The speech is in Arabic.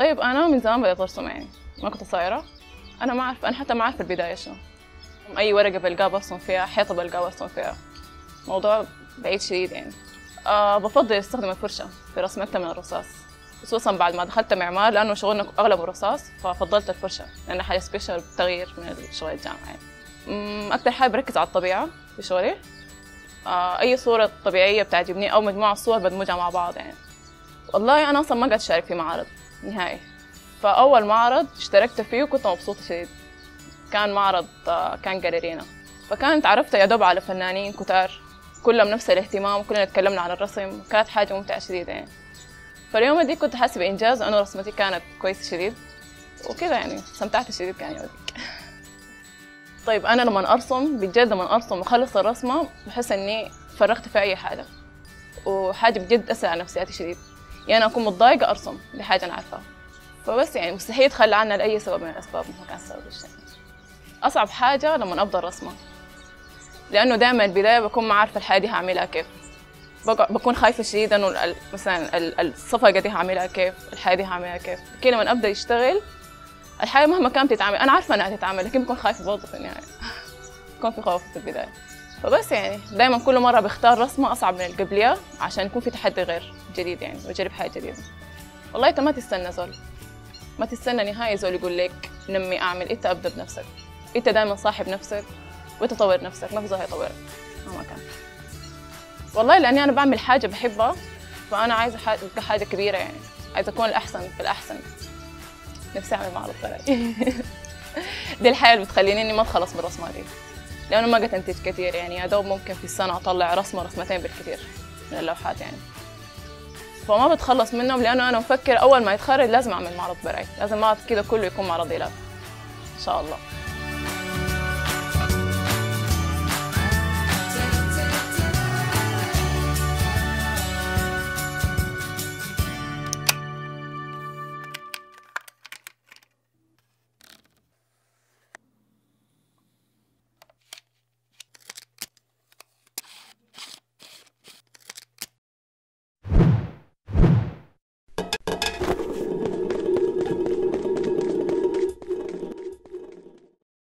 طيب أنا من زمان بدأت أرسم يعني ما كنت صايرة. أنا ما أعرف أنا حتى ما أعرف في البداية شنو. أي ورقة بلقاها برسم فيها حيطة بلقاها برسم فيها. موضوع بعيد شديد يعني. أه بفضل استخدم الفرشة في رسم أكتر من الرصاص خصوصا بعد ما دخلت معمار لأنه شغلنا أغلبه رصاص ففضلت الفرشة لأنها حاجة سبيشال تغيير من شغل الجامعة يعني. أمم، أكتر حاجة بركز على الطبيعة في شغلي. أه أي صورة طبيعية بتعجبني أو مجموعة صور بدمجها مع بعض يعني. والله أنا أصلا ما قاعد أشارك في معرض نهائي. فأول معرض اشتركت فيه وكنت مبسوطة شديد. كان معرض آه، كان جاليرينا فكانت عرفت يا دوب على فنانين كتار كلهم نفس الاهتمام كلنا تكلمنا عن الرسم كانت حاجة ممتعة شديدة يعني. فاليوم دي كنت حاسة بإنجاز إنه رسمتي كانت كويسة شديد. وكذا يعني استمتعت شديد يومي. طيب أنا لما أرسم بجد لما أرسم وأخلص الرسمة بحس إني فرغت في أي حاجة. وحاجة بجد أثر على نفسيتي شديد. يعني أنا أكون متضايقة أرسم دي حاجة أنا عارفاها. فبس يعني مستحيل أتخلى عنها لأي سبب من الأسباب ما كان سبب الشيء. أصعب حاجة لما أبدأ الرسمة لأنه دائما البداية بكون ما عارفة الحاجة دي هعملها كيف. بكون خايفة شديد ال- مثلا ال- الصفقة دي هعملها كيف الحاجة دي هعملها كيف. كده لما أبدأ يشتغل الحاجة مهما كانت تتعمل أنا عارفة إنها تتعمل لكن بكون خايفة برضه في النهاية. بكون في خوف في البداية. فبس يعني دائما كل مرة بختار رسمة أصعب من القبلية عشان يكون في تحدي غير جديد يعني وأجرب حاجة جديدة. والله أنت ما تستنى زول. ما تستنى نهائي زول يقول لك نمي أعمل أنت أبدأ بنفسك أنت دائما صاحب نفسك وأنت طور نفسك ما في زول هيطورك. مهما كان. والله لأني أنا بعمل حاجة بحبها فأنا عايزة حاجة, حاجة كبيرة يعني. عايزة أكون الأحسن في الأحسن. نفسي أعمل معرض فرعي دي الحاجة اللي بتخليني إني ما أتخلص من رسماتي لأنه ما قد أنتج كثير يعني يا دوب ممكن في السنة أطلع رسمة رسمتين بالكثير من اللوحات يعني. فما بتخلص منهم لأنه أنا مفكر أول ما يتخرج لازم أعمل معرض برعي لازم معرض كده كله يكون معرض إلاف إن شاء الله.